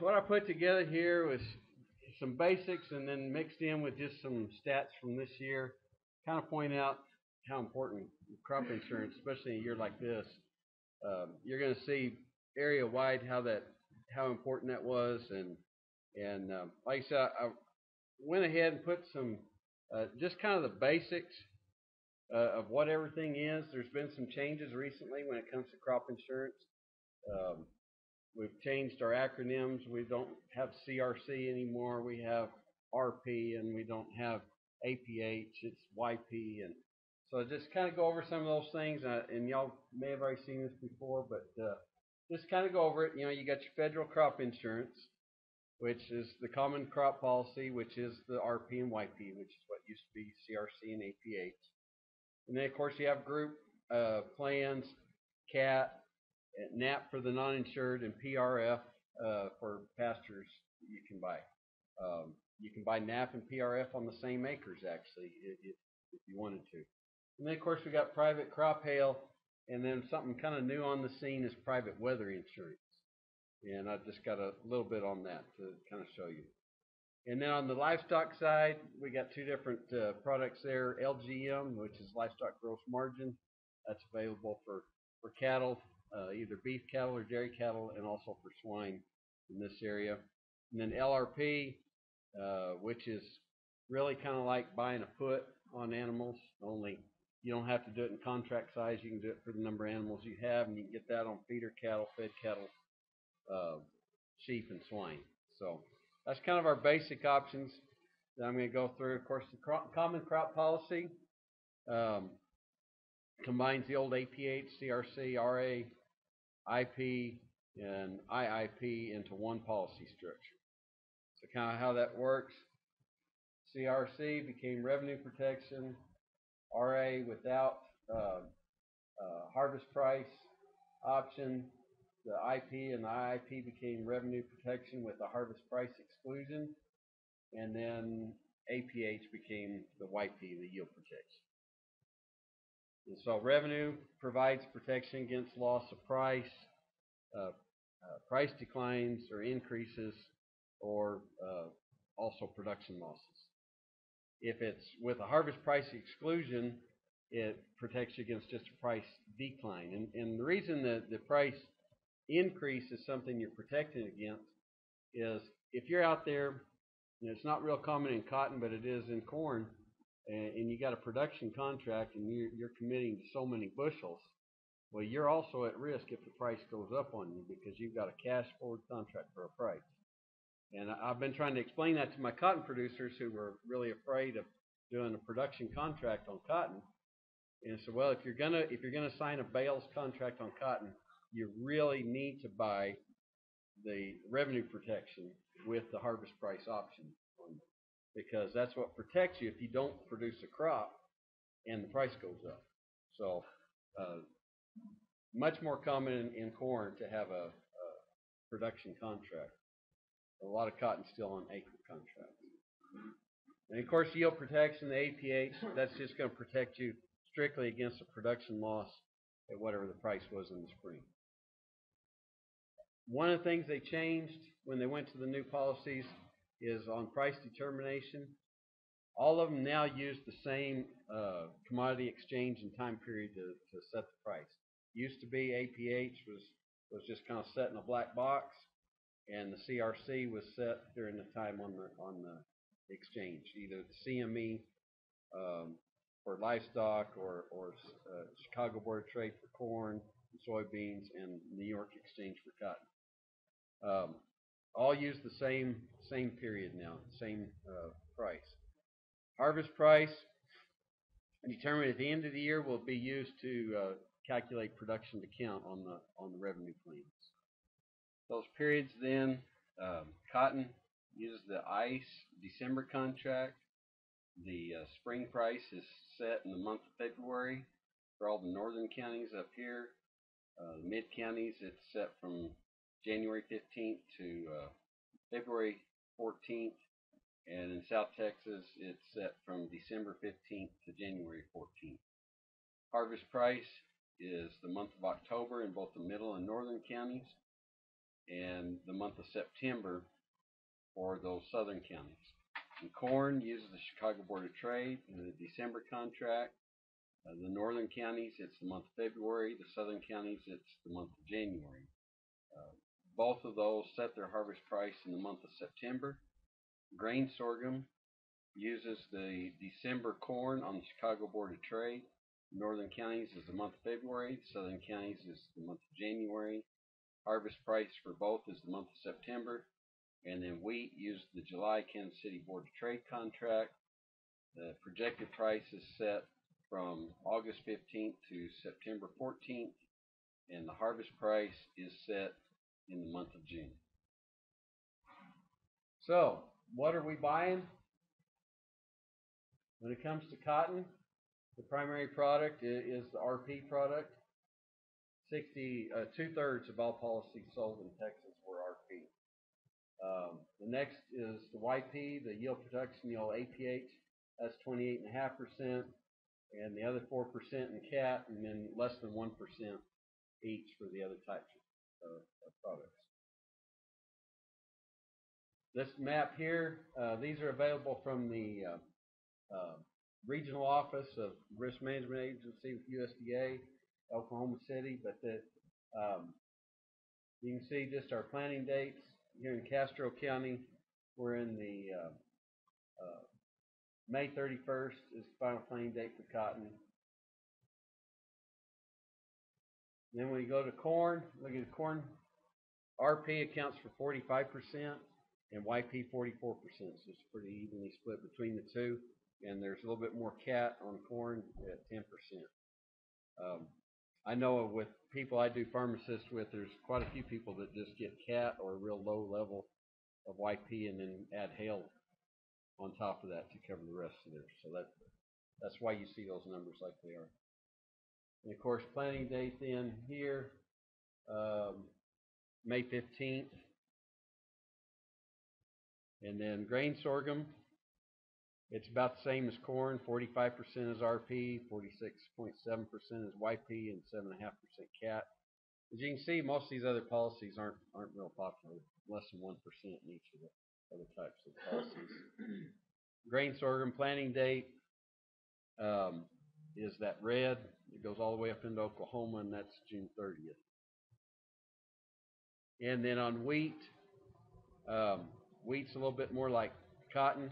what I put together here was some basics and then mixed in with just some stats from this year, kind of point out how important crop insurance, especially in a year like this, um, you're going to see area wide how that how important that was and and um, like I said, I went ahead and put some uh, just kind of the basics uh, of what everything is. There's been some changes recently when it comes to crop insurance. Um, we've changed our acronyms. We don't have CRC anymore. We have RP, and we don't have APH. It's YP, and so just kind of go over some of those things. Uh, and y'all may have already seen this before, but uh, just kind of go over it. You know, you got your federal crop insurance, which is the common crop policy, which is the RP and YP, which is what used to be CRC and APH. And then, of course, you have group uh, plans, CAT, NAP for the non-insured, and PRF uh, for pastures you can buy. Um, you can buy NAP and PRF on the same acres, actually, if, if you wanted to. And then, of course, we got private crop hail, and then something kind of new on the scene is private weather insurance. And I just got a little bit on that to kind of show you. And then on the livestock side, we got two different uh, products there. LGM, which is livestock gross margin. That's available for, for cattle, uh, either beef cattle or dairy cattle, and also for swine in this area. And then LRP, uh, which is really kind of like buying a put on animals, only you don't have to do it in contract size. You can do it for the number of animals you have, and you can get that on feeder cattle, fed cattle, uh, sheep, and swine. So that's kind of our basic options that I'm going to go through. Of course, the common crop policy um, combines the old APH, CRC, RA, IP, and IIP into one policy structure. So kind of how that works. CRC became revenue protection. RA without uh, uh, harvest price option. The IP and the IIP became revenue protection with the harvest price exclusion. And then APH became the YP, the yield protection. And so revenue provides protection against loss of price, uh, uh price declines or increases, or uh, also production losses. If it's with a harvest price exclusion, it protects you against just a price decline. And, and the reason that the price increase is something you're protected against is if you're out there, and it's not real common in cotton, but it is in corn, and, and you got a production contract and you're, you're committing to so many bushels, well, you're also at risk if the price goes up on you because you've got a cash forward contract for a price. And I've been trying to explain that to my cotton producers who were really afraid of doing a production contract on cotton. And so, well, if you're gonna if you're gonna sign a bales contract on cotton, you really need to buy the revenue protection with the harvest price option because that's what protects you if you don't produce a crop and the price goes up. So, uh, much more common in, in corn to have a, a production contract a lot of cotton still on acre contracts. And of course, yield protection, the APH, that's just going to protect you strictly against a production loss at whatever the price was in the spring. One of the things they changed when they went to the new policies is on price determination. All of them now use the same uh, commodity exchange and time period to, to set the price. Used to be APH was was just kind of set in a black box and the CRC was set during the time on the on the exchange, either the CME um, for livestock or or uh, Chicago Board of Trade for corn and soybeans, and New York Exchange for cotton. Um, all use the same same period now, same uh, price. Harvest price determined at the end of the year will be used to uh, calculate production to count on the on the revenue plans. Those periods then, um, cotton uses the ICE December contract. The uh, spring price is set in the month of February for all the northern counties up here. Uh, mid counties, it's set from January 15th to uh, February 14th. And in South Texas, it's set from December 15th to January 14th. Harvest price is the month of October in both the middle and northern counties. and the month of September for those southern counties. And corn uses the Chicago Board of Trade in the December contract. Uh, the northern counties, it's the month of February. The southern counties, it's the month of January. Uh, both of those set their harvest price in the month of September. Grain sorghum uses the December corn on the Chicago Board of Trade. Northern counties is the month of February. Southern counties is the month of January. Harvest price for both is the month of September. And then wheat used the July Kansas City Board of Trade contract. The projected price is set from August 15th to September 14th, and the harvest price is set in the month of June. So, what are we buying? When it comes to cotton, the primary product is the RP product. 60, uh, two thirds of all policies sold in Texas were RP. Um, the next is the YP, the yield production yield APH. That's 28.5%, and the other 4% in CAT, and then less than 1% each for the other types of, products. This map here, uh, these are available from the uh, uh, regional office of Risk Management Agency with USDA, Oklahoma City, but that um, you can see just our planting dates here in Castro County. We're in the uh, uh, May 31st is the final planting date for cotton. Then when you go to corn, look at the corn. RP accounts for 45% and YP 44%. So it's pretty evenly split between the two. And there's a little bit more cat on corn at 10%. Um, I know with people I do pharmacists with, there's quite a few people that just get cat or a real low level of YP and then add hail on top of that to cover the rest of theirs. So that that's why you see those numbers like they are. And of course, planting date in here, um, May 15th. And then grain sorghum, it's about the same as corn. 45% is RP, 46.7% is YP, and 7.5% CAT. As you can see, most of these other policies aren't aren't real popular, less than 1% in each of the other types of policies. Grain sorghum planting date um, is that red. It goes all the way up into Oklahoma, and that's June 30th. And then on wheat, um, wheat's a little bit more like cotton.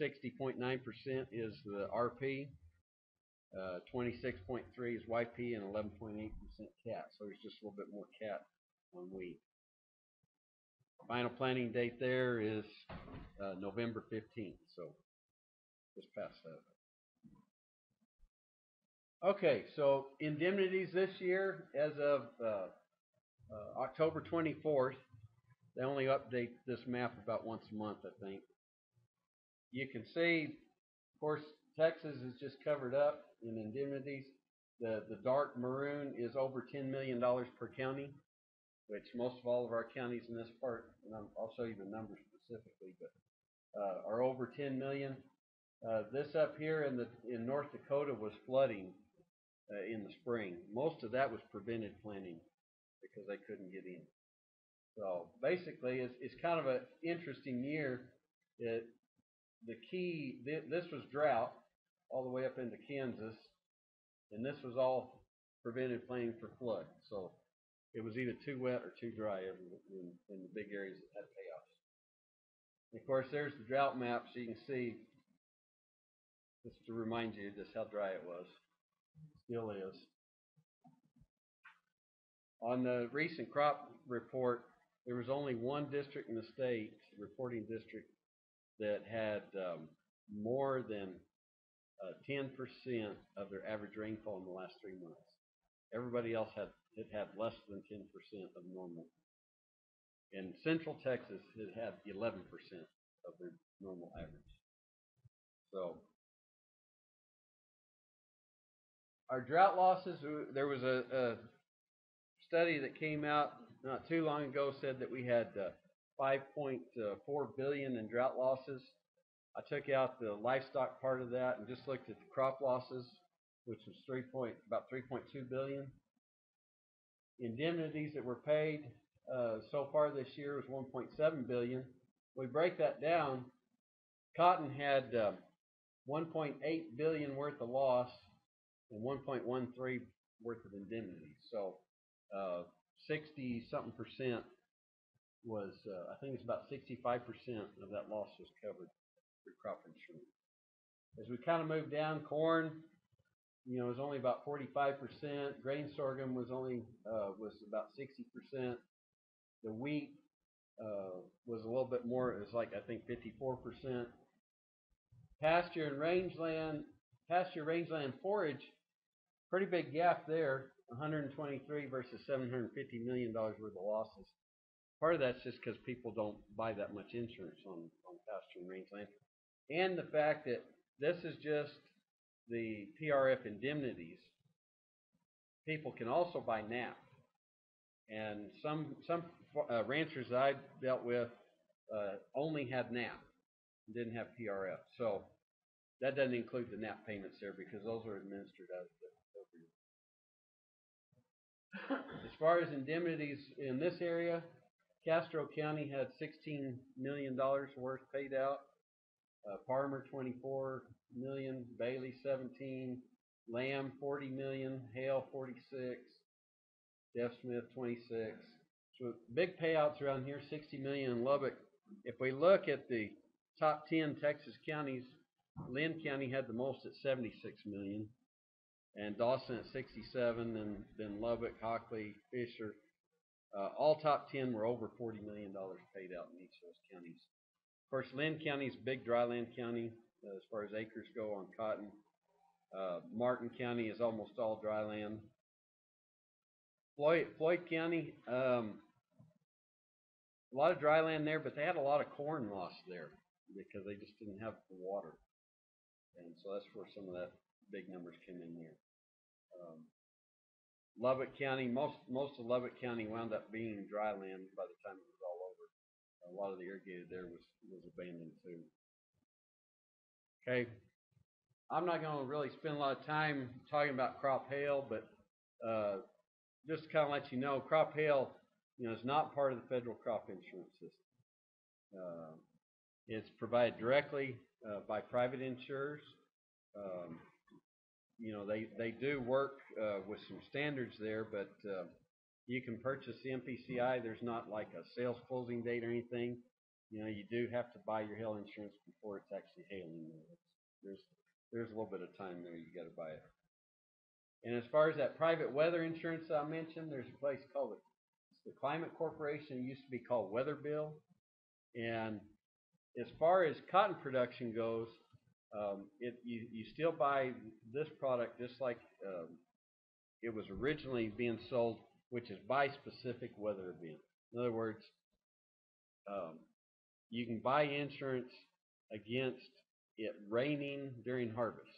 60.9% is the RP, uh, 26.3 is YP, and 11.8% cat. So there's just a little bit more cat on wheat. Final planting date there is uh, November 15th, so just past that. Okay, so indemnities this year, as of uh, uh, October 24th, they only update this map about once a month, I think. You can see, of course, Texas is just covered up in indemnities. The the dark maroon is over $10 million per county, which most of all of our counties in this part, and I'll show you the numbers specifically, but uh, are over 10 million. Uh, this up here in the in North Dakota was flooding uh, in the spring. Most of that was prevented planting because they couldn't get in. So basically, it's, it's kind of an interesting year. It, the key, th- this was drought all the way up into Kansas, and this was all prevented planting for flood. So it was either too wet or too dry in, in, in the big areas that had payoffs. And of course, there's the drought map, so you can see, just to remind you just how dry it was. Still is. On the recent crop report, there was only one district in the state, reporting district, that had um, more than uh, 10% of their average rainfall in the last three months. Everybody else had it had less than 10% of normal. In Central Texas, it had 11% of their normal average. So our drought losses, uh, there was a, a study that came out not too long ago said that we had uh, 5.4 billion in drought losses. I took out the livestock part of that and just looked at the crop losses, which was 3 point, about 3.2 billion. Indemnities that were paid, uh, so far this year was 1.7 billion. We break that down. Cotton had uh, 1.8 billion worth of loss and 1.13 worth of indemnity. So, uh, 60 something percent was, uh, I think it's about 65 percent of that loss was covered through crop insurance. As we kind of moved down, corn, you know, was only about 45 percent. Grain sorghum was only uh, was about 60 percent. The wheat uh, was a little bit more. It was like I think 54 percent. Pasture and rangeland, pasture, rangeland, forage, pretty big gap there. 123 versus 750 million dollars worth of losses. Part of that's just because people don't buy that much insurance on on pasture and rangeland, and the fact that this is just the PRF indemnities. People can also buy NAP, and some some uh, ranchers I dealt with uh, only had NAP, didn't have PRF. So that doesn't include the NAP payments there because those are administered out of the as far as indemnities in this area, Castro County had $16 million worth paid out. Uh, Parmer 24 million, Bailey 17, Lamb 40 million, Hale 46, Deaf Smith 26. So big payouts around here, 60 million in Lubbock. If we look at the top 10 Texas counties, Lynn County had the most at 76 million and Dawson at 67, and then Lubbock, Hockley, Fisher. Uh, all top 10 were over $40 million paid out in each of those counties. Of course, Lynn County is big dryland county uh, as far as acres go on cotton. Uh, Martin County is almost all dryland. Floyd, Floyd County, um, a lot of dryland there, but they had a lot of corn loss there because they just didn't have the water. And so that's where some of that big numbers came in there. Um, Lubbock County, most most of Lubbock County wound up being dry land by the time it was all over. A lot of the irrigated there was was abandoned too. Okay, I'm not going to really spend a lot of time talking about crop hail, but uh, just to kind of let you know, crop hail, you know, is not part of the federal crop insurance system. Uh, it's provided directly uh, by private insurers. Um, you know, they, they do work uh, with some standards there, but uh, you can purchase the MPCI. There's not like a sales closing date or anything. You know, you do have to buy your hail insurance before it's actually hailing. There's there's a little bit of time there. You got to buy it. And as far as that private weather insurance I mentioned, there's a place called the, the Climate Corporation. It used to be called Weatherbill. And as far as cotton production goes, um, it you, you still buy this product just like um, it was originally being sold, which is by specific weather event. In other words, um, you can buy insurance against it raining during harvest.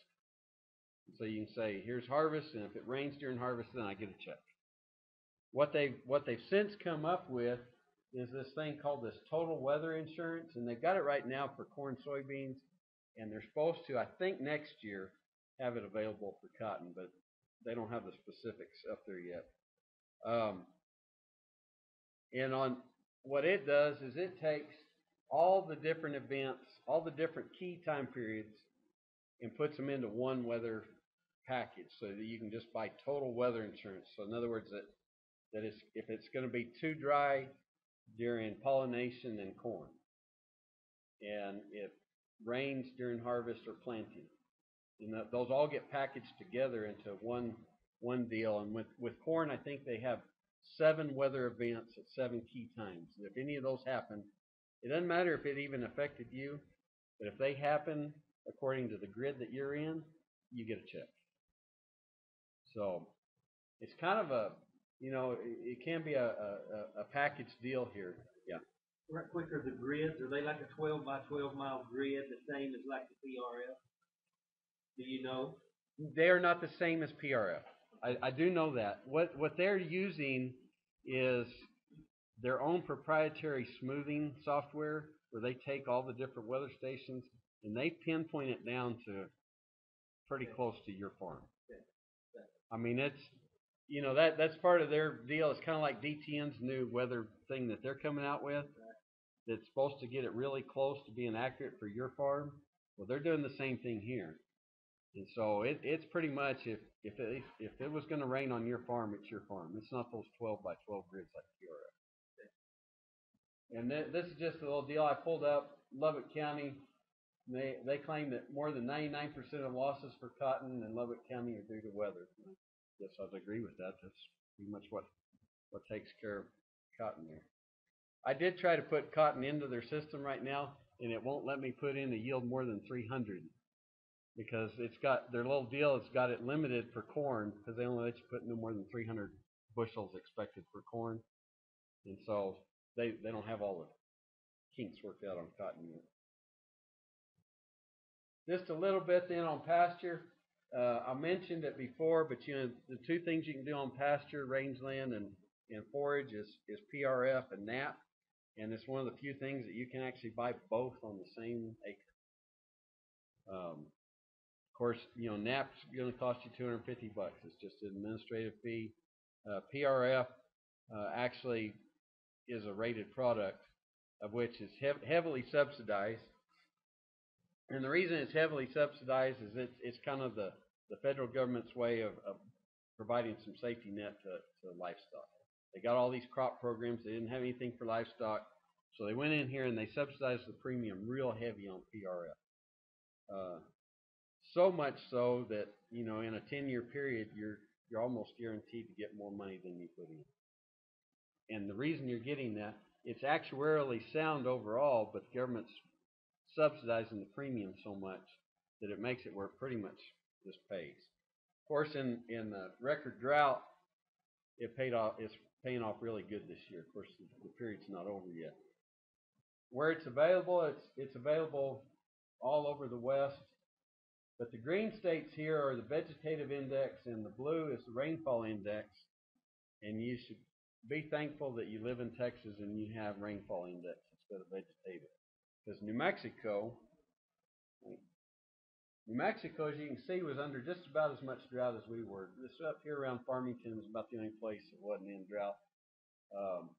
So you can say, here's harvest, and if it rains during harvest, then I get a check. What they what they've since come up with is this thing called this total weather insurance, and they've got it right now for corn, soybeans, and they're supposed to, I think, next year have it available for cotton, but they don't have the specifics up there yet. Um, and on what it does is it takes all the different events, all the different key time periods, and puts them into one weather package so that you can just buy total weather insurance. So in other words, that that is if it's going to be too dry during pollination and corn, and if rains during harvest or planting. And those all get packaged together into one one deal. And with, with corn, I think they have seven weather events at seven key times. And if any of those happen, it doesn't matter if it even affected you, but if they happen according to the grid that you're in, you get a check. So it's kind of a, you know, it, can be a, a, a package deal here. Right quicker, the grids, are they like a twelve by twelve mile grid, the same as like the PRF? Do you know? They are not the same as PRF. I, I do know that. What what they're using is their own proprietary smoothing software where they take all the different weather stations and they pinpoint it down to pretty close to your farm. I mean it's you know, that, that's part of their deal. It's kind of like DTN's new weather thing that they're coming out with. That's supposed to get it really close to being accurate for your farm. Well, they're doing the same thing here. And so it, it's pretty much if, if it, if it was going to rain on your farm, it's your farm. It's not those 12 by 12 grids like PRF. And th- this is just a little deal I pulled up. Lubbock County, they, they claim that more than 99% of losses for cotton in Lubbock County are due to weather. And I I'd agree with that. That's pretty much what, what takes care of cotton there. I did try to put cotton into their system right now, and it won't let me put in a yield more than 300 because it's got their little deal. It's got it limited for corn because they only let you put no more than 300 bushels expected for corn, and so they they don't have all the kinks worked out on cotton yet. Just a little bit then on pasture. Uh, I mentioned it before, but you know the two things you can do on pasture, rangeland, and and forage is is PRF and NAP, and it's one of the few things that you can actually buy both on the same acre. Um, of course, you know NAP's going to cost you 250 bucks. It's just an administrative fee. Uh, PRF uh, actually is a rated product, of which is hev- heavily subsidized. And the reason it's heavily subsidized is it's it's kind of the the federal government's way of, of providing some safety net to, to livestock. They got all these crop programs. They didn't have anything for livestock, so they went in here and they subsidized the premium real heavy on PRF. Uh, so much so that you know in a 10-year period you're you're almost guaranteed to get more money than you put in. And the reason you're getting that, it's actuarially sound overall, but the government's subsidizing the premium so much that it makes it where pretty much just pays. Of course, in in the record drought, it paid off. It's paying off really good this year. Of course, the, the period's not over yet. Where it's available, it's it's available all over the West. But the green states here are the vegetative index, and the blue is the rainfall index. And you should be thankful that you live in Texas and you have rainfall index instead of vegetative. Because New Mexico, New Mexico, as you can see, was under just about as much drought as we were. This up here around Farmington was about the only place that wasn't in drought. Um,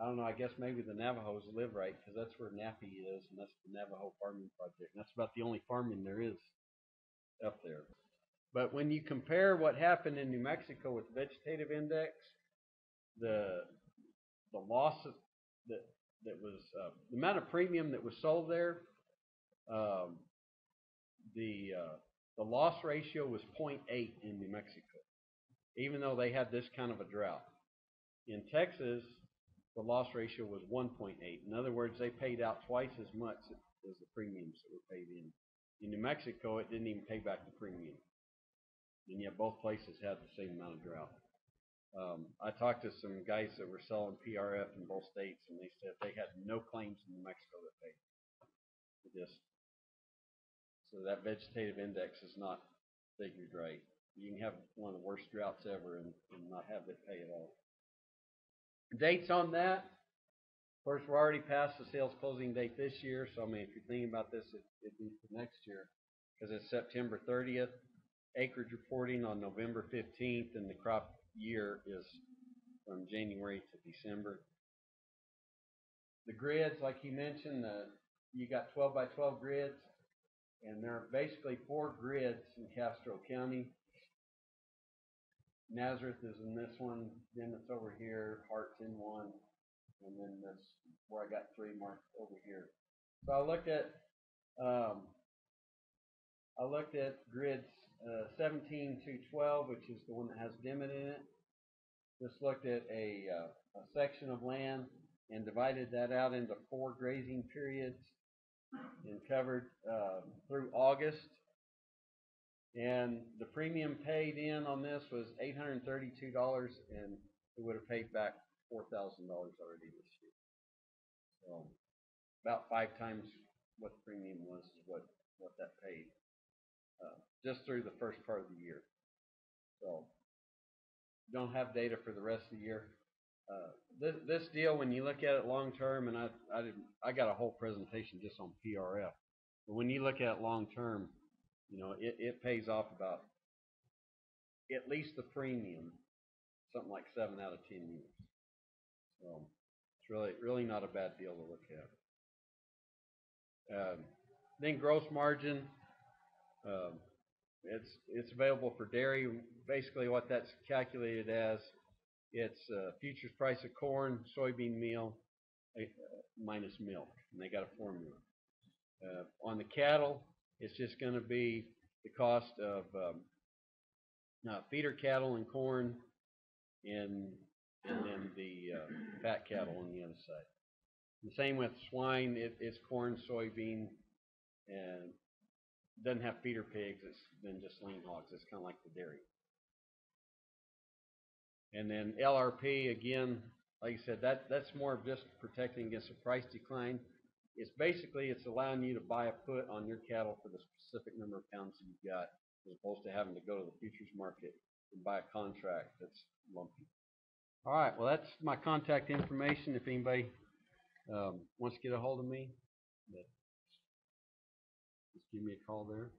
I don't know. I guess maybe the Navajos live right because that's where NAPI is, and that's the Navajo Farming Project. And that's about the only farming there is up there. But when you compare what happened in New Mexico with the vegetative index, the the loss of, that that was uh, the amount of premium that was sold there, um, the uh, the loss ratio was 0.8 in New Mexico, even though they had this kind of a drought. In Texas, the loss ratio was 1.8. In other words, they paid out twice as much as the premiums that were paid in. In New Mexico, it didn't even pay back the premium, and yet both places had the same amount of drought. Um, I talked to some guys that were selling PRF in both states, and they said they had no claims in New Mexico that paid. Just so that vegetative index is not figured right. You can have one of the worst droughts ever and, and not have it pay at all. Dates on that. Of course, we're already past the sales closing date this year, so I mean, if you're thinking about this, it, it'd be for next year because it's September 30th. Acreage reporting on November 15th, and the crop year is from January to December. The grids, like you mentioned, uh, you got 12 by 12 grids, and there are basically four grids in Castro County. Nazareth is in this one, then it's over here, Hart's in one, and then this where I got three marked over here. So I looked at um, I looked at grids uh, 17 to 12, which is the one that has Dimmitt in it. Just looked at a, uh, a section of land and divided that out into four grazing periods and covered uh, through August. And the premium paid in on this was $832, and it would have paid back $4,000 already this year. So about five times what the premium was is what, what that paid uh, just through the first part of the year. So don't have data for the rest of the year. Uh, this this deal, when you look at it long term, and I I didn't I got a whole presentation just on PRF, but when you look at it long term, you know it, it pays off about at least the premium something like seven out of ten years. So it's really, really not a bad deal to look at. Um, then gross margin, um, it's, it's available for dairy. Basically what that's calculated as, it's, uh, futures price of corn, soybean meal, eh, minus milk, and they got a formula. Uh, on the cattle, it's just gonna be the cost of, um, uh, feeder cattle and corn, and, and then the, uh, fat cattle on the other side. The same with swine, it, it's corn, soybean, and doesn't have feeder pigs, it's then just lean hogs, it's kinda like the dairy. And then LRP, again, like I said, that, that's more of just protecting against a price decline. It's basically, it's allowing you to buy a put on your cattle for the specific number of pounds that you've got, as opposed to having to go to the futures market and buy a contract that's lumpy. All right, well, that's my contact information, if anybody, um, wants to get a hold of me, just give me a call there.